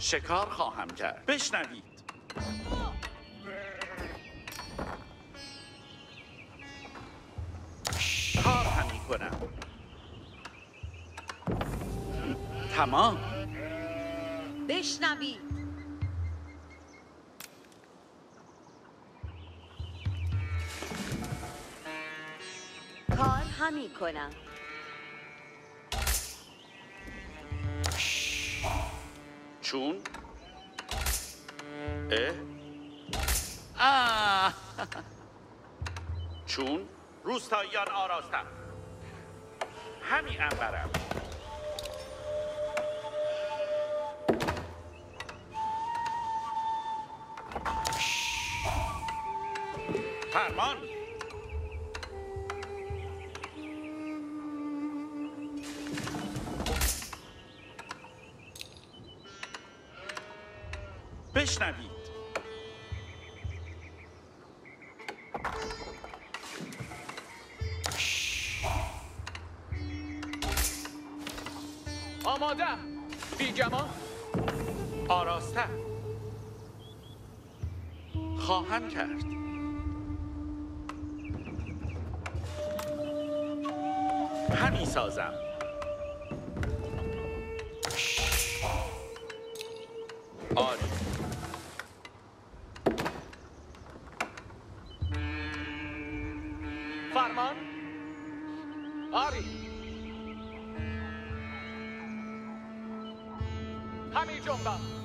شکار خواهم کرد. بشنوید. کار همی کنم. تمام. بشنوید. کار همی کنم. روستاییان آراستم همی انبرم. کرد. همی سازم. آری فرمان؟ آری. همی جنبم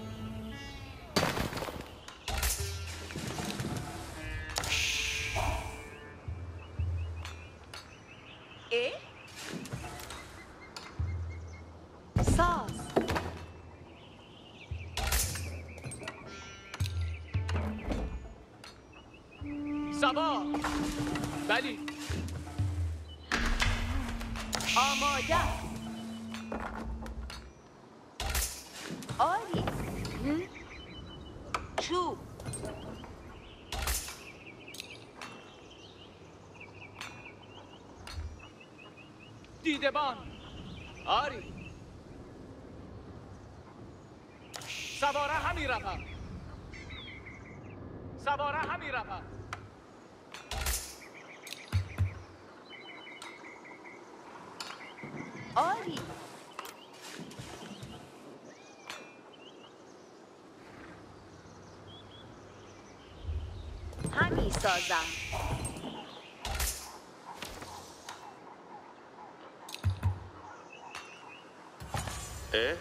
سبا بلی آماده. آری؟ چوب دیدبان. آری. سواره همی روم سواره همی روم آری سازم اه؟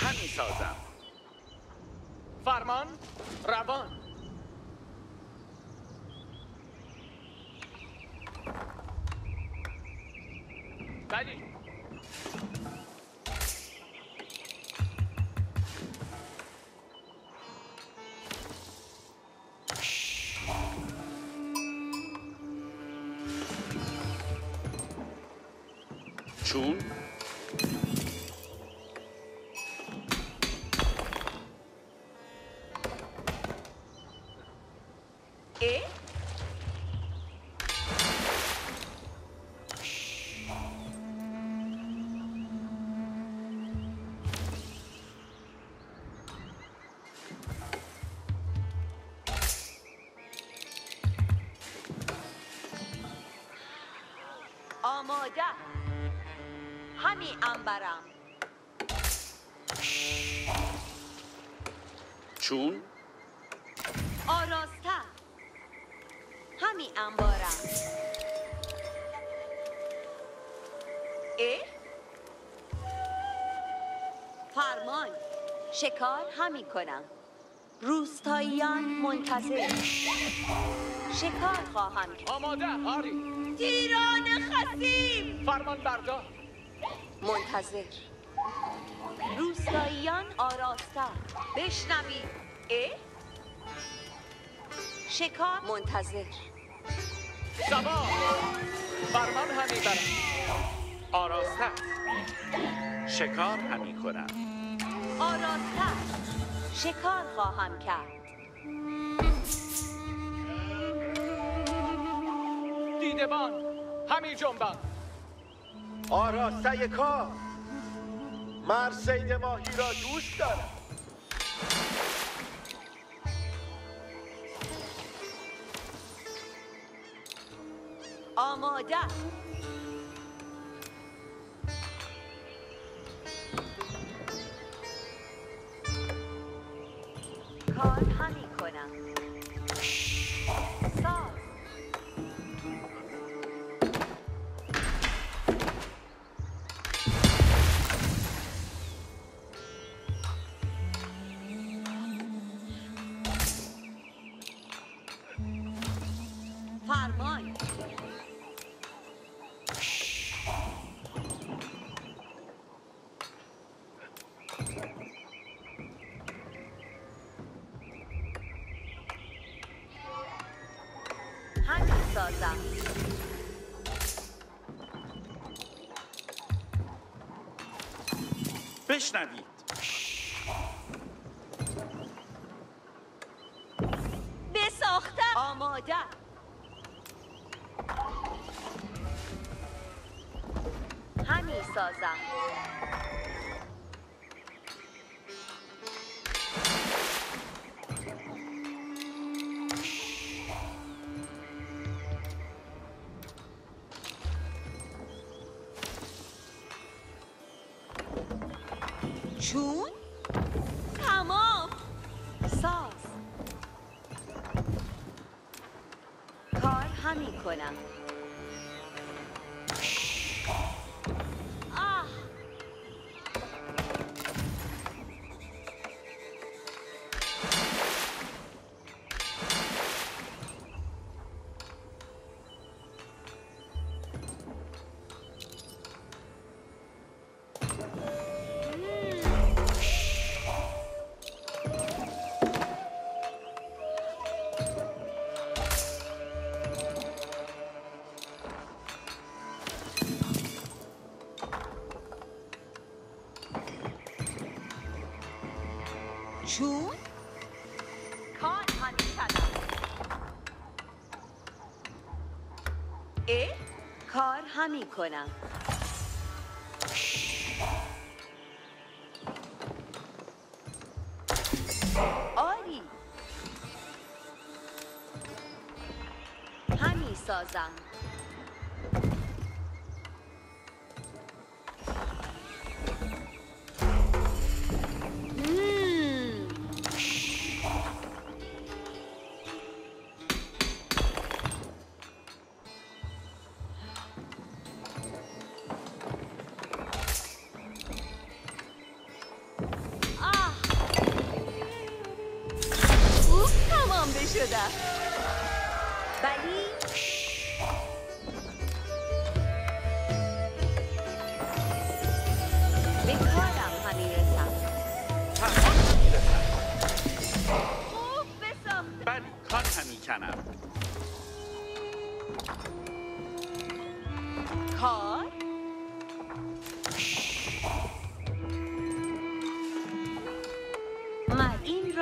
همی سازم. فرمان روان. چون شکار همی کنم. روستاییان منتظر. شکار خواهم کرد. آماده آری. تیران خسیم. فرمان بردار. منتظر. روستاییان آراسته. بشنوید اه؟ شکار منتظر. سبا. فرمان همی برم. آراسته. شکار همی کنم. آرامتر شکار خواهم کرد. دیدبان همین جنبان. آراسته کار. مرسید ماهی را دوست دارم. آماده. کار بشنوید. بساختم. آماده. همی سازم. چون؟ تمام. ساز. کار همی کنم. کار همی کنم آری. همی سازم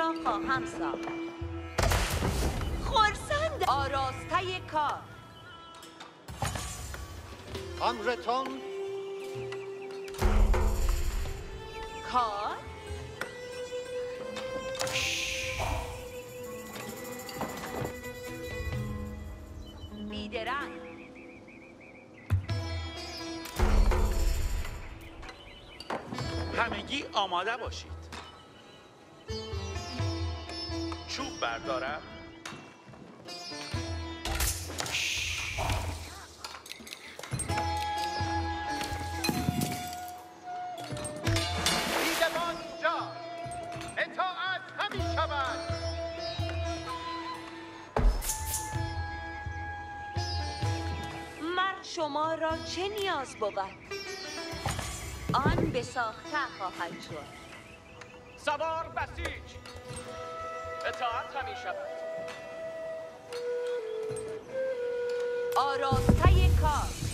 را خواهم ساخت. خورسند آراسته کار. امرتان کار؟ بیدرنگ همگی آماده باشید. بردارم دیدبان اینجا. اطاعت همی شود. مر شما را چه نیاز بود؟ آن به ساخته خواهد شد. سوار بسیج. اطاعت همی شود. آراسته کار.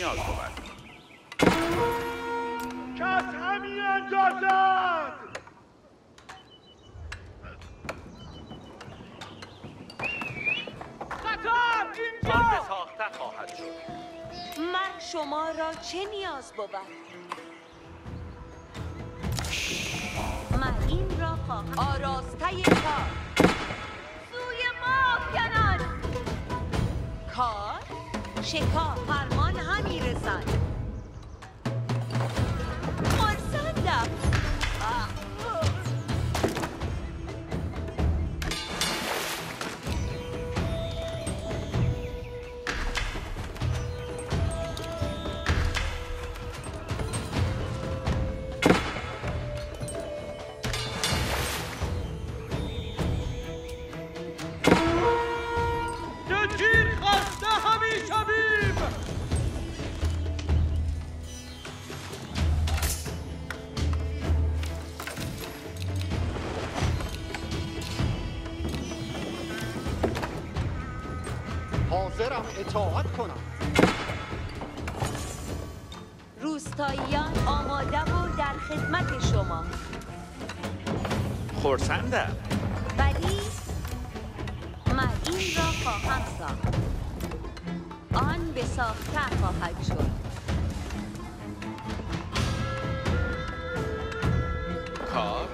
نیاز بود کس همین اندازد. به اینجا. ساخته خواهد شد. من شما را چه نیاز بود؟ من این را خواهم. آراسته کار. سوی ما افکنان کار شکار. اطاعت کنم. روستاییان آماده و در خدمت شما. خورسندم. ولی من این را خواهم ساخت. آن به ساخته خواهد شد. کار؟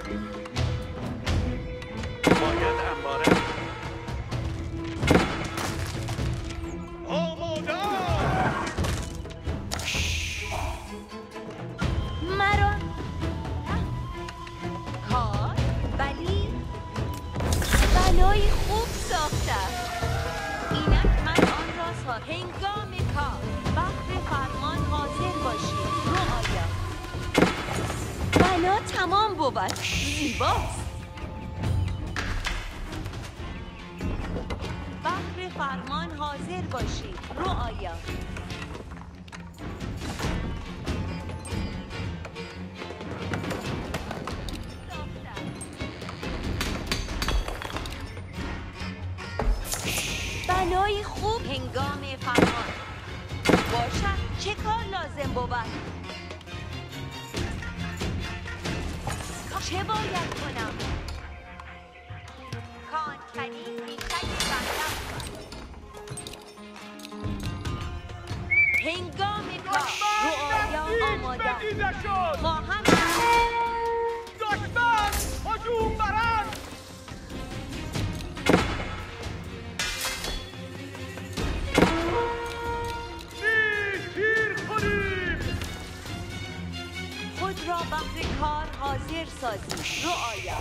حاضر سازی. رعایا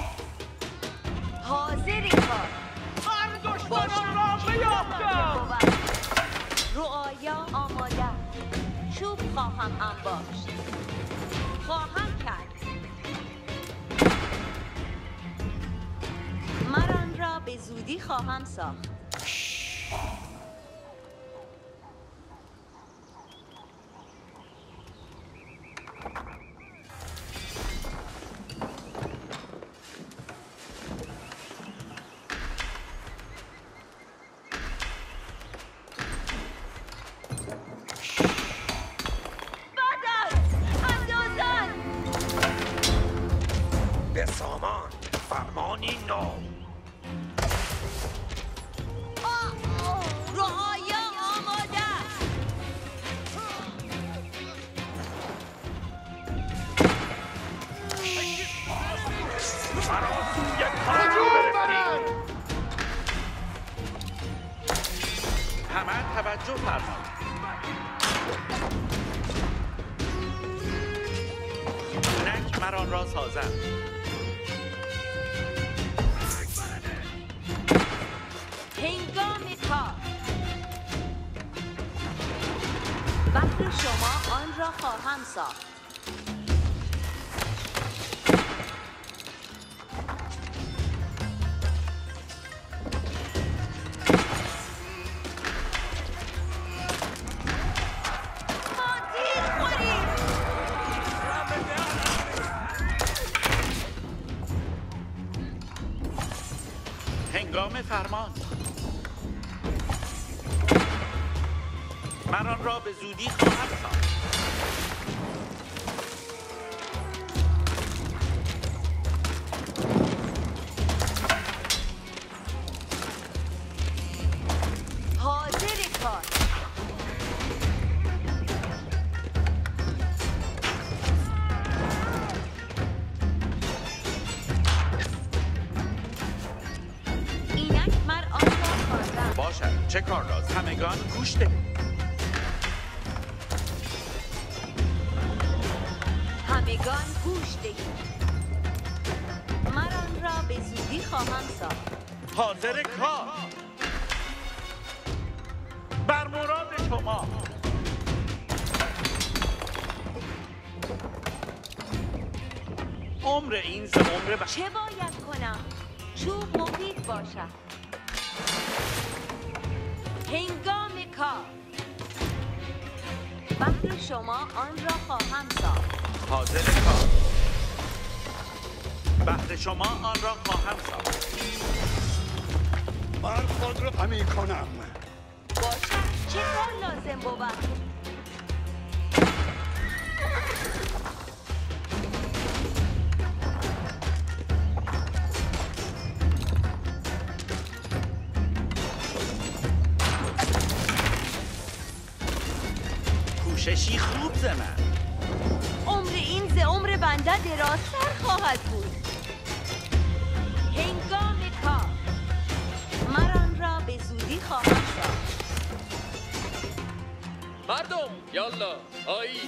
حاضر کار من دشمنان را بیافتم؟ رعایا آماده. چوب خواهم انباشت. خواهم کرد. مران را به زودی خواهم ساخت. فرمان من را به زودی خواهم ساخت. me, Connor. مردم یالا آیی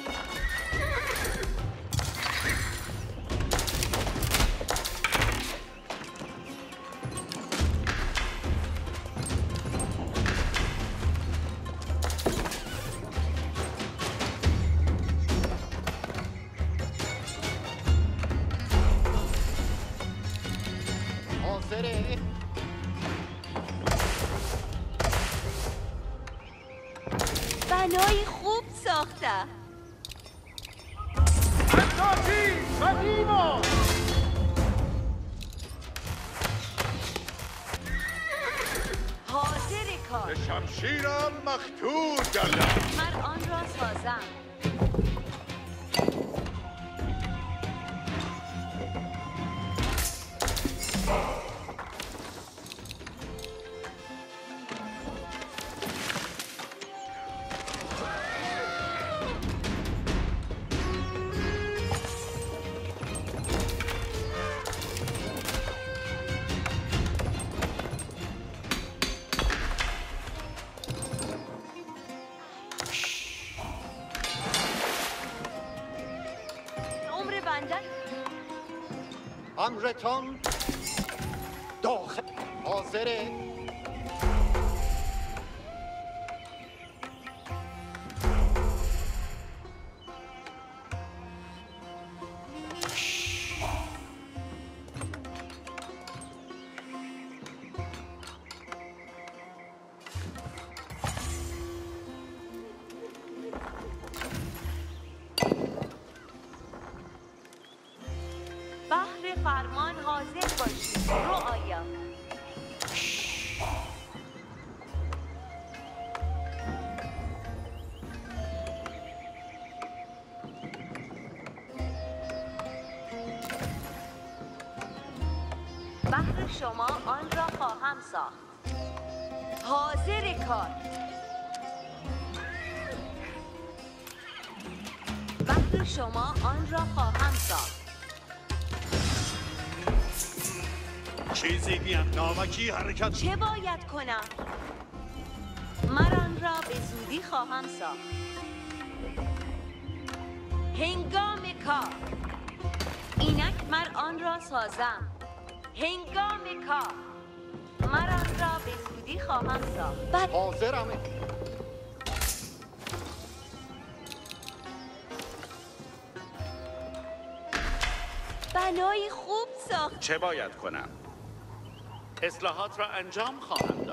عمرتان داخل حاضره فرمان حاضر باشید رو آیا. بحر شما آن را خواهم ساخت. حاضر کار. بهر شما آن را خواهم چیزی بیم. نامکی حرکت چه باید کنم؟ مران را به زودی خواهم ساخت. هنگام کار. اینک من آن را سازم. هنگام کار. من را به زودی خواهم ساخت. بد... حاضرم. بنای خوب ساخت. چه باید کنم؟ اصلاحات را انجام خواهم.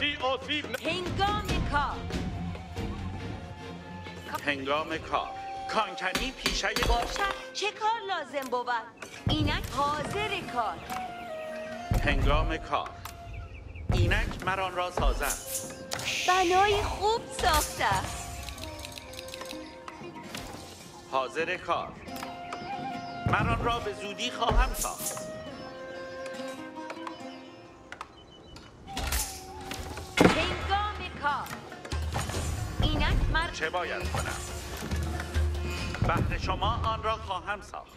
کسی آسیب ن... هنگام کار. هنگام کار. کانکنی پیشه باشد چه کار لازم بود؟ اینک حاضر کار. هنگام کار. اینک مران را سازد. بنای خوب ساخته. حاضر کار. مران را به زودی خواهم ساخت. کار. اینک مر چه باید کنم؟ بهر شما آن را خواهم ساخت.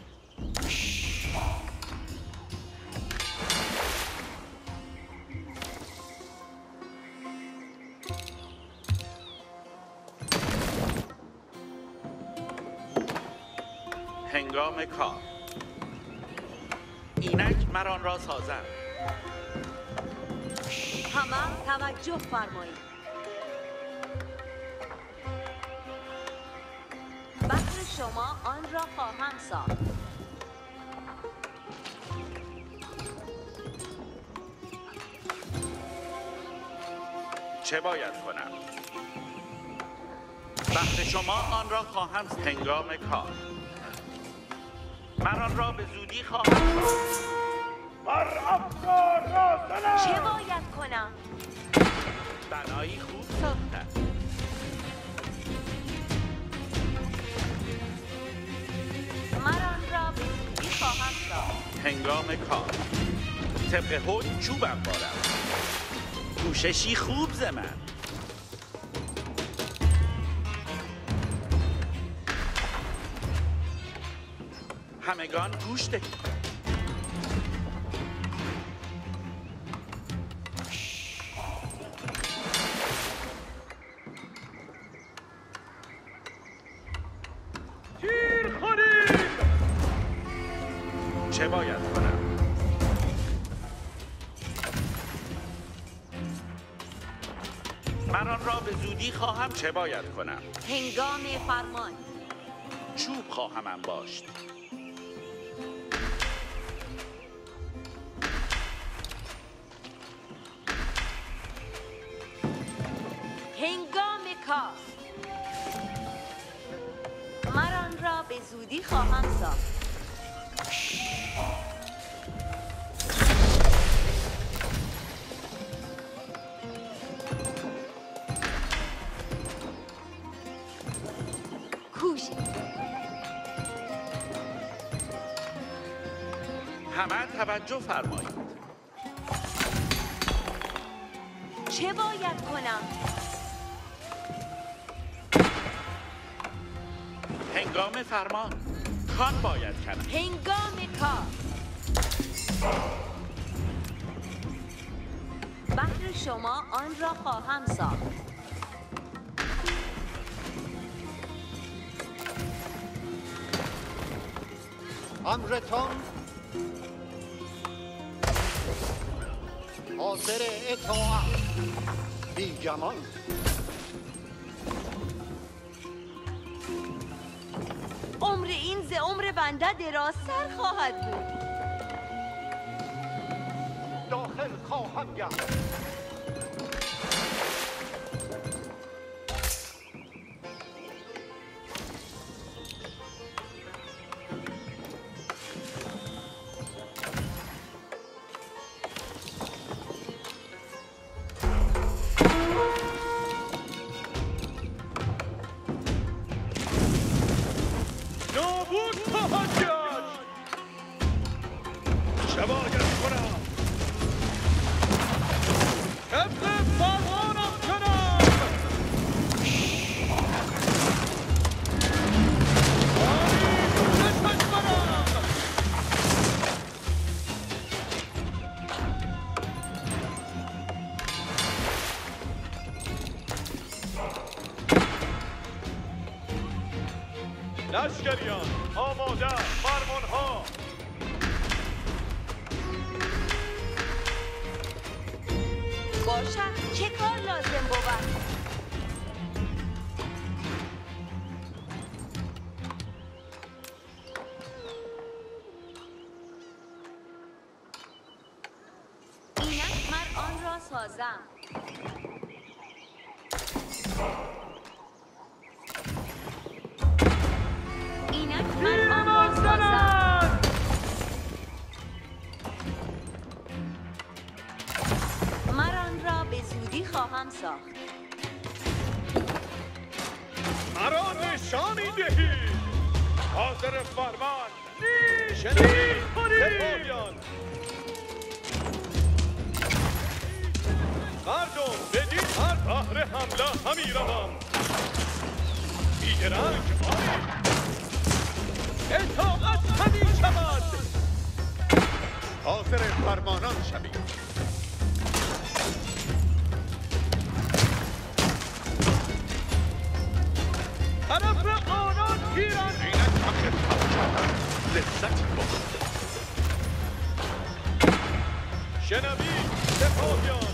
هنگام کار. اینک مران را سازم. همه توجه فرمایید. شما آن را خواهم ساخت. چه باید کنم؟ بهر شما آن را خواهم هنگام کار. من آن را به زودی خواهم بر را چه باید کنم؟ بنایی خوب ساخته هنگام کار. طبق حد چوبم بارم. کوششی خوب ز من همگان گوش دهید خواهم چه باید کنم؟ هنگام فرمان. چوب خواهم انباشت. توجه فرمایید. چه باید کنم؟ هنگام فرمان کان باید کنم. هنگام کار. بهر شما آن را خواهم ساخت. امرتان حاضر اطاعت. بی گمان عمر این ز عمر بنده درازتر خواهد بود. داخل خواهم گشت. حاضر فرمانان شوید طرف آنان گیرند. اینک حق تمام کردن لذتی شنوید سپاهیان.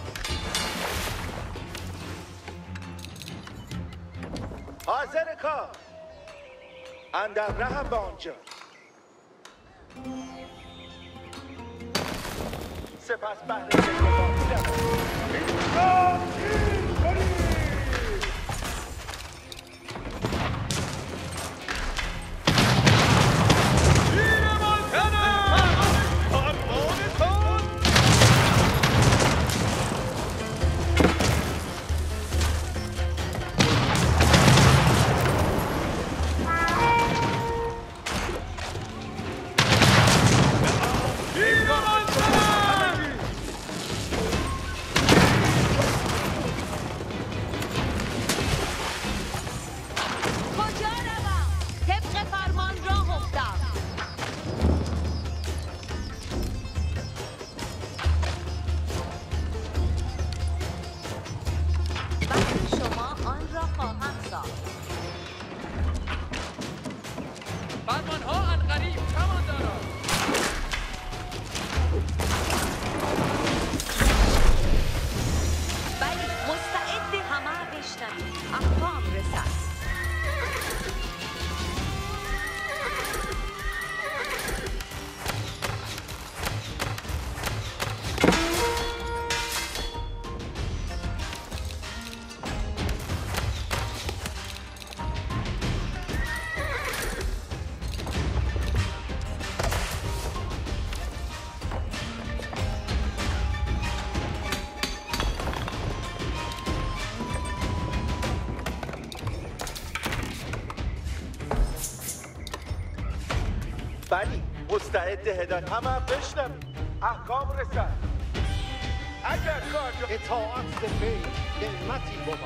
حاضر کار. اندر رهم به آنجا. سپس بهر مستعد هدایت. همه هم بشنم احکام رسد. اگر کار اطاعت پی نعمتی بود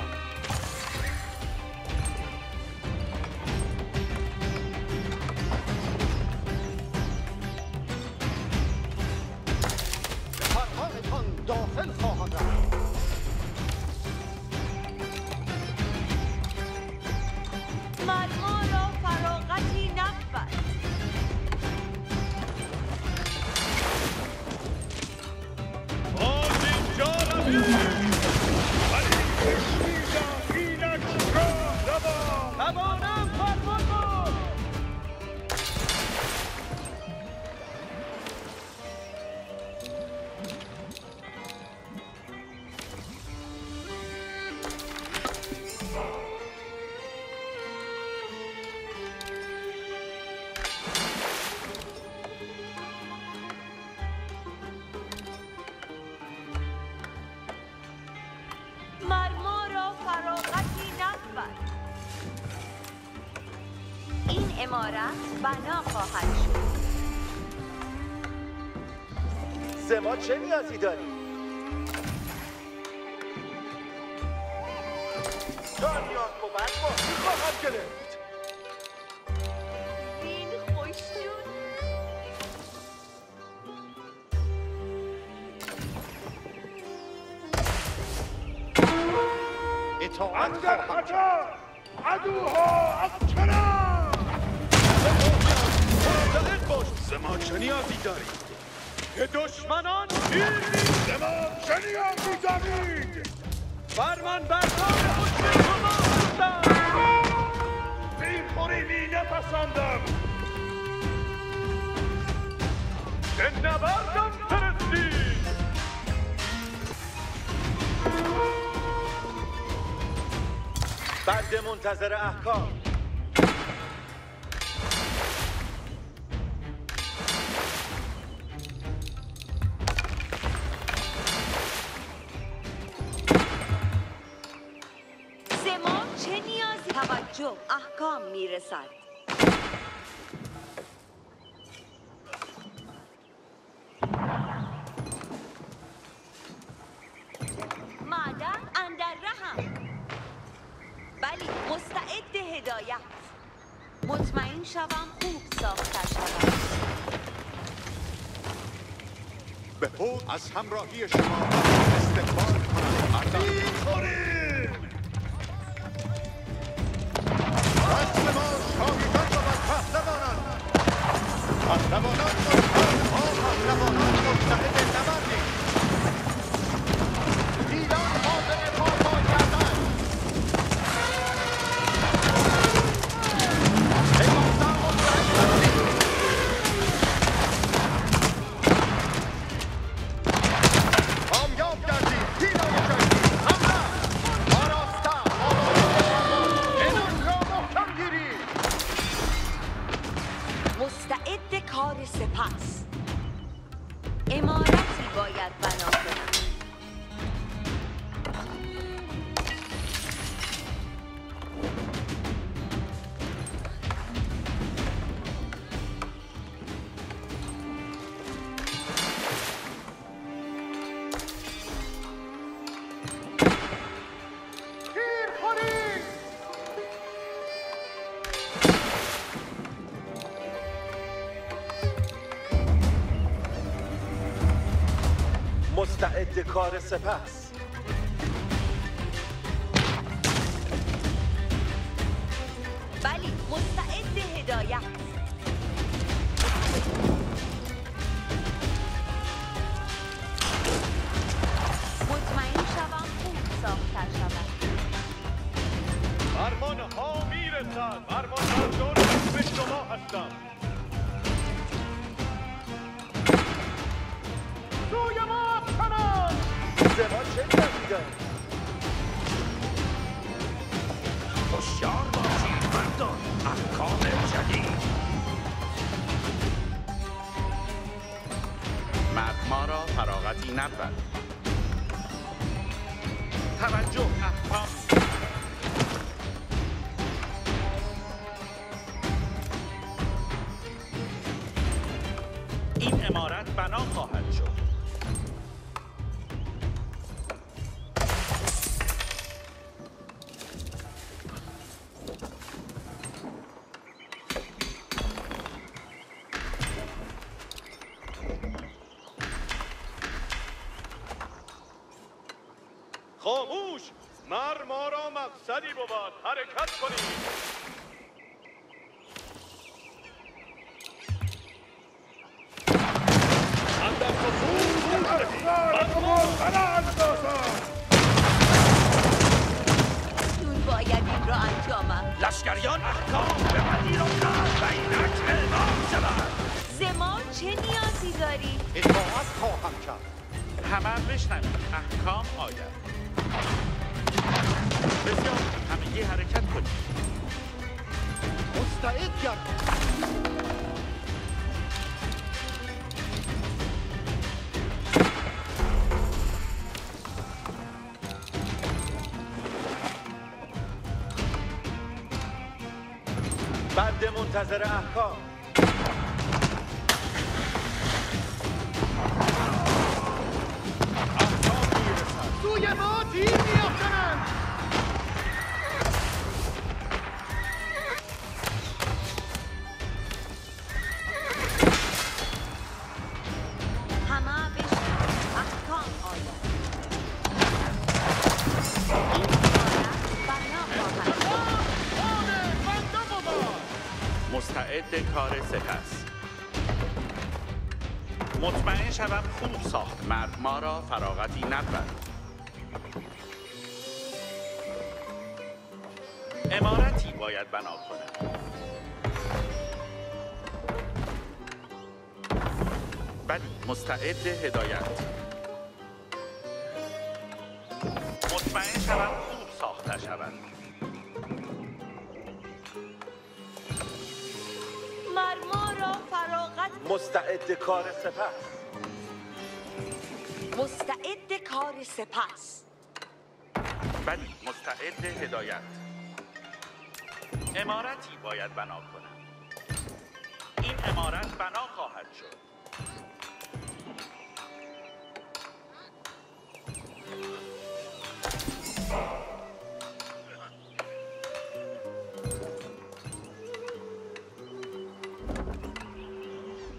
چه نیازی داری؟ تا نیاز بود خواهم گرفت؟ اطاعت اندر خواهم قطار عدوها افکنم مستعد باش زما چه نیازی دارید که دشمنان گیر زما چه نیازی دارید فرمان بردار حکم شما هستم بیخوری می نپسندم. به نبردم فرستید بنده منتظر احکام. احکام می‌رسد. معدن اندر رهم بلی مستعد هدایت. مطمئن شوم خوب ساخته شود به از همراهی شما استقبال کنم. کار سپس. این امارت بنا خواهد شد. بنده منتظر شوم خوب ساخت. مرد ما را فراغتی نبود امارتی باید بنا کنم بلی مستعد هدایت. مطمئن شوم خوب ساخته شود مر ما را فراغت مستعد کار سپس. مستعد کار سپس. بلی مستعد هدایت. امارتی باید بنا کنم. این امارت بنا خواهد شد.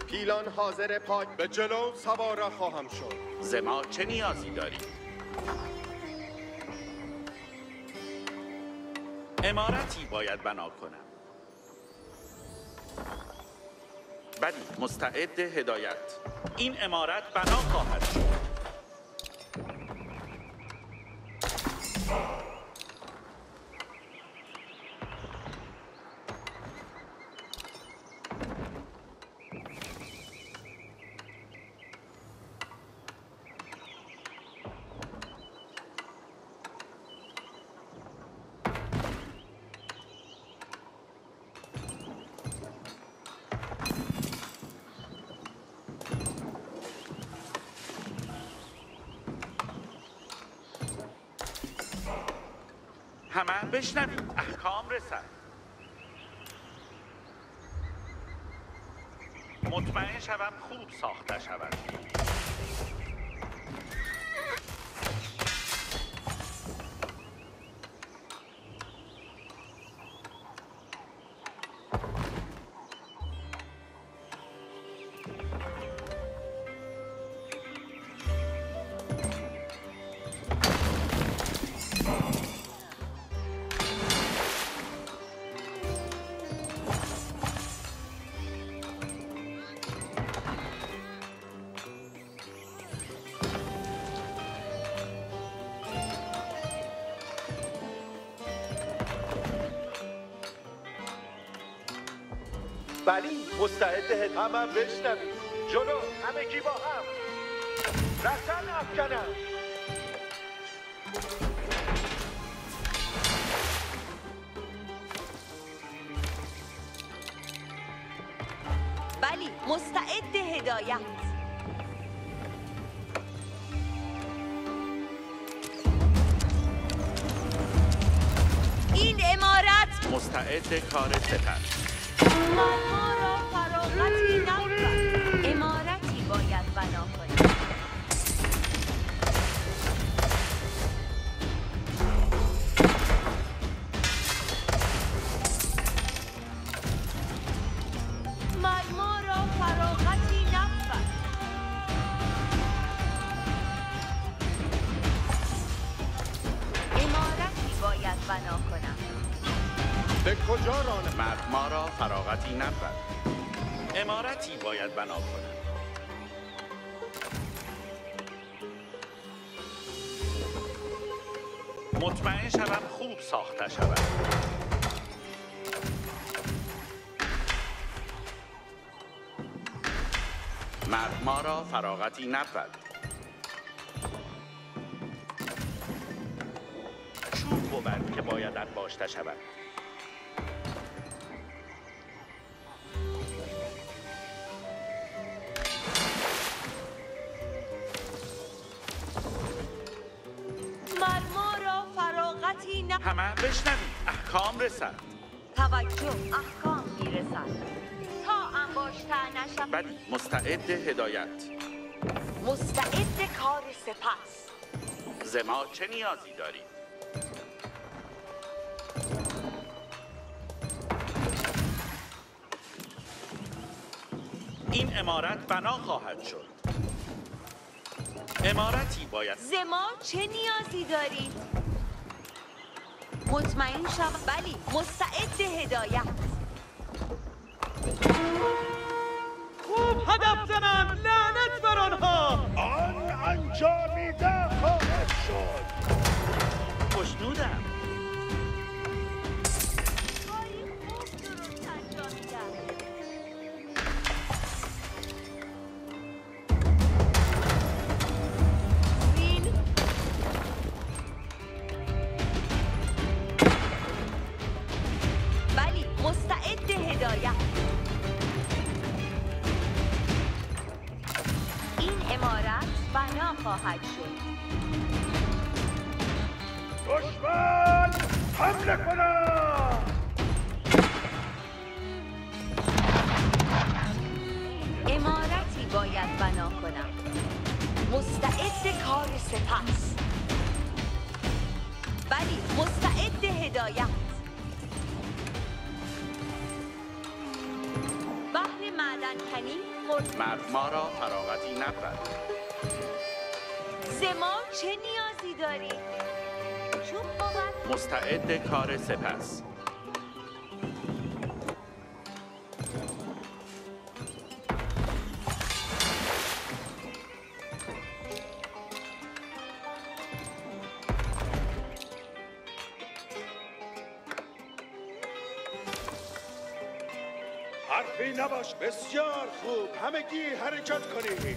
پیلان حاضر پاک به جلو سوار خواهم شد. زما چه نیازی دارید امارتی باید بنا کنم. بلی مستعد هدایت. این امارت بنا خواهد شد. همه بشنوید احکام رسد مطمئن شوم خوب ساخته شود. مستعد هد همه بشنوید. جلو همگی با هم. رسن افکنم بلی مستعد هدایت. این امارت مستعد کار سپس مرد ما را فراغتی نبود امارتی باید بنا کنم مطمئن شوم خوب ساخته شود. مرد ما را فراغتی نبود چوب بود که باید انباشته شود. همه بشنوید احکام رسد. توجه احکام می‌رسد. تا انباشته نشود. بلی مستعد هدایت. مستعد کار سپس. زما چه نیازی دارید این امارت بنا خواهد شد. امارتی باید زما چه نیازی دارید مطمئن شوم بلی مستعد هدایت. خوب هدف زنند لعنت بر آنها. آن انجامیده خواهد شد. خوشنودم امارت بنا خواهد شد. دشمن حمله کنند امارتی باید بنا کنم. مستعد کار سپس. بلی مستعد هدایت. بحر معدن کنی مرد ما را فراغتی نبود زما چه نیازی داری؟ چوب مستعد کار سپس. خوب همگی حرکت کنید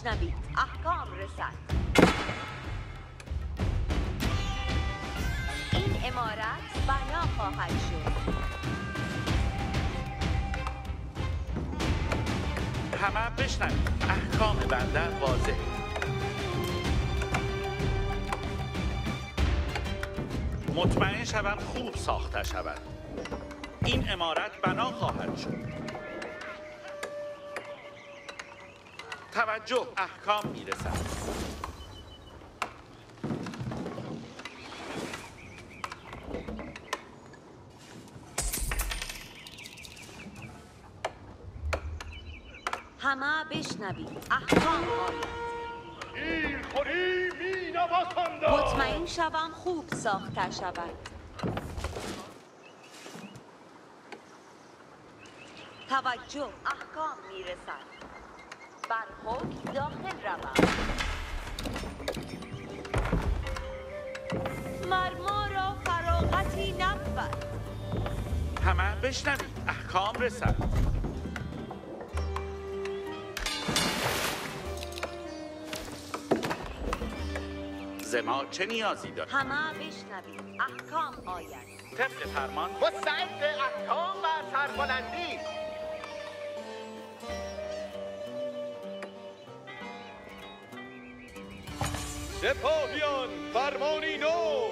بشنوید احکام رسد این امارت بنا خواهد شد. همه بشنوید. احکام بنده واضح مطمئن شوم خوب ساخته شود. این امارت بنا خواهد شد. توجه احکام می‌رسد. همه بشنوید. احکام. این خوری می مطمئن شوم خوب ساخته شود. توجه احکام می‌رسد. بر حکم داخل روم. مر ما را فراغتی نبود. همه بشنوید. احکام رسد. زما چه نیازی دارد همه بشنوید. احکام آید. طبق فرمان. مستعد احکام و سربلندی. سپاهیان فرمانی نو.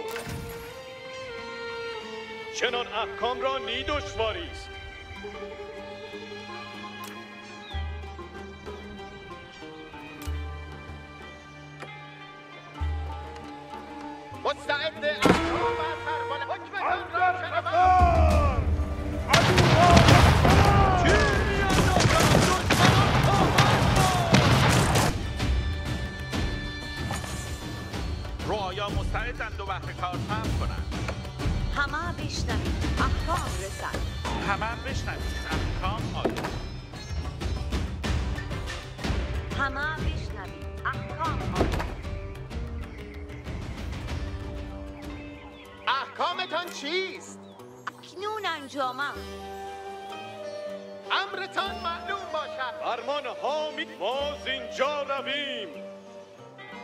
چنان احکام را نی دشواری است. مستعد احکام و سربلندی حکمتان را بهر کار صبر کنند همه بشنوید احکام رسد همه بشنوید. احکام آید همه بشنوید. احکام آید احکامتان چیست؟ اکنون انجامم امرتان معلوم باشد. فرمان حامی ما زینجا رویم.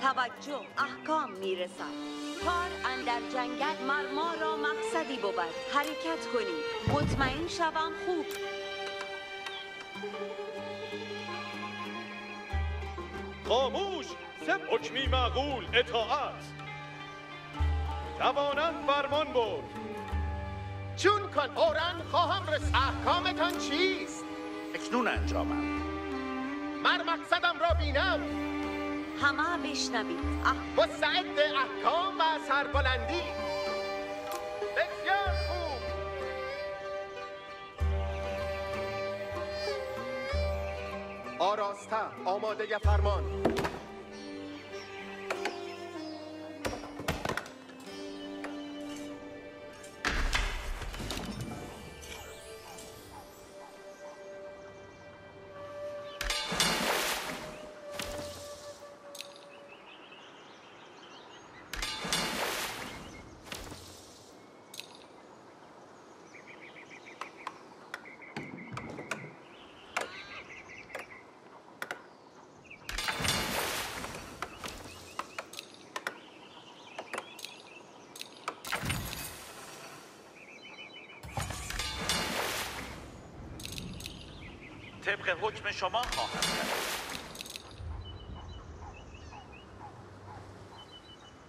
توجه احکام می‌رسد. کار اندر جنگل مر ما را مقصدی بود. حرکت کنید مطمئن شوم خوب. خاموش سه حکمی معقول اطاعت. توانم فرمان برد. چون کن فوراً خواهم رس احکامتان چیست؟ اکنون انجامم. مر مقصدم را بینم. همه بشنوید. مستعد احکام و سربلندی. بسیار خوب. آراسته آماده فرمان. طبق حکم شما خواهم کرد.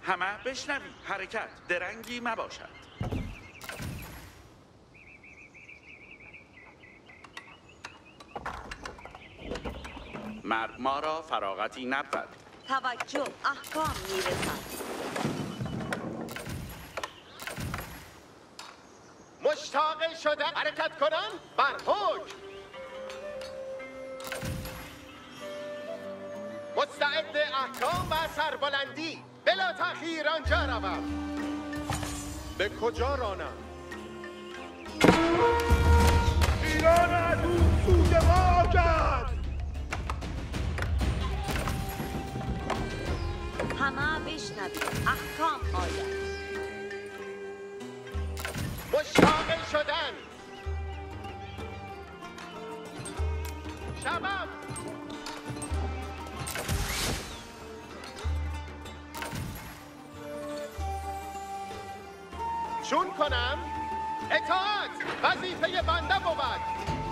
همه بشنوید. حرکت. درنگی مباشد. مرد ما را فراغتی نبود. توجه احکام می‌رسد. مشتاق شده حرکت کنم بر حکم. مستعد احکام و سربلندی. بلا تأخیر آنجا روم. به کجا رانم؟ ایران عدو سوی ما کرد. همه بشنوید احکام آید. مشتاق شدن. وظیفه بنده بود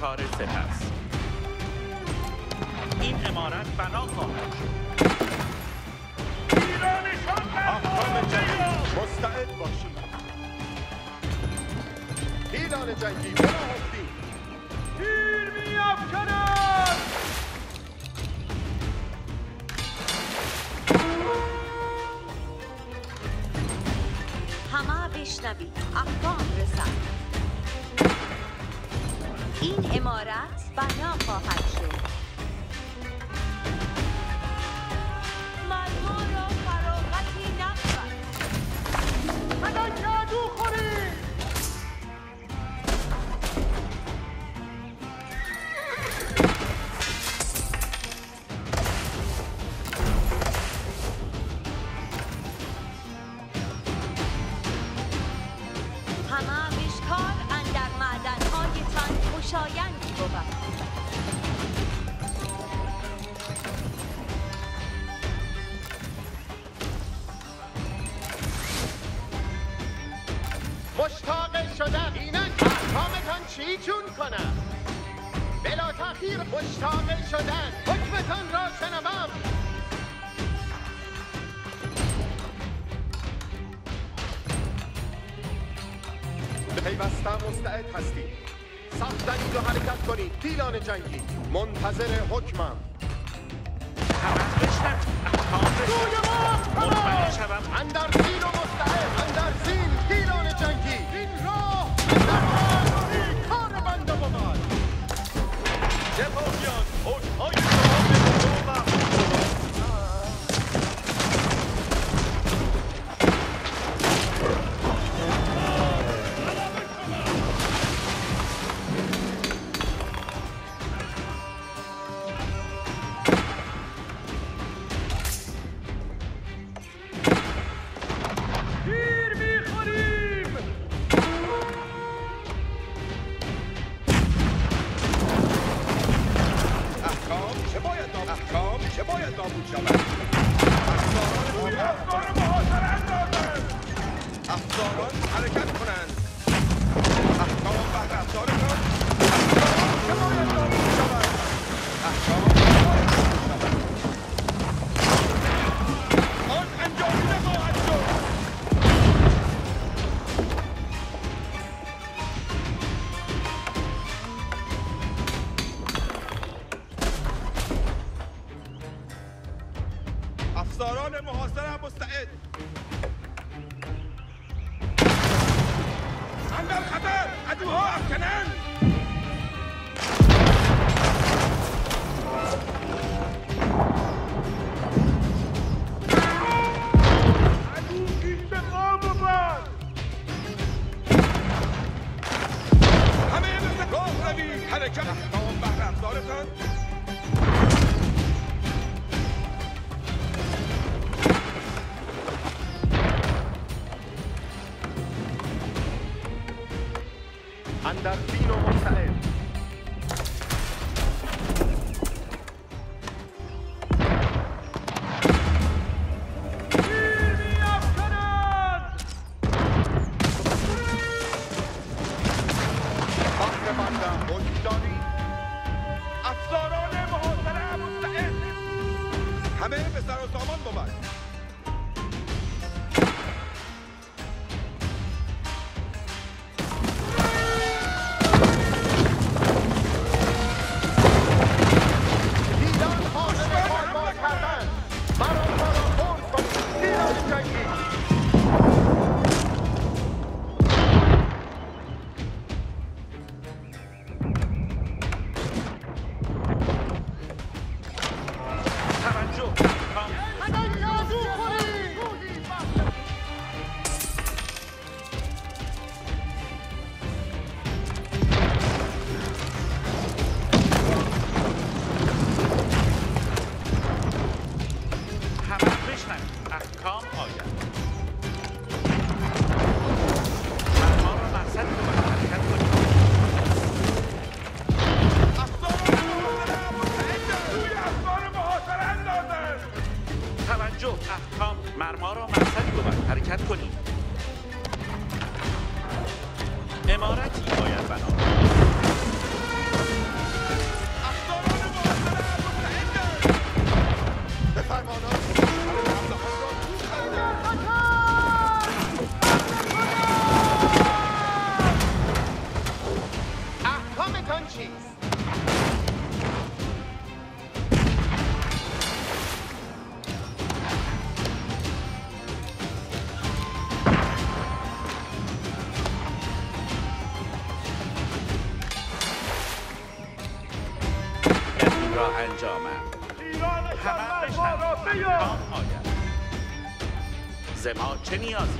역할을 수행합니다. 자세를 호 چه نیازی؟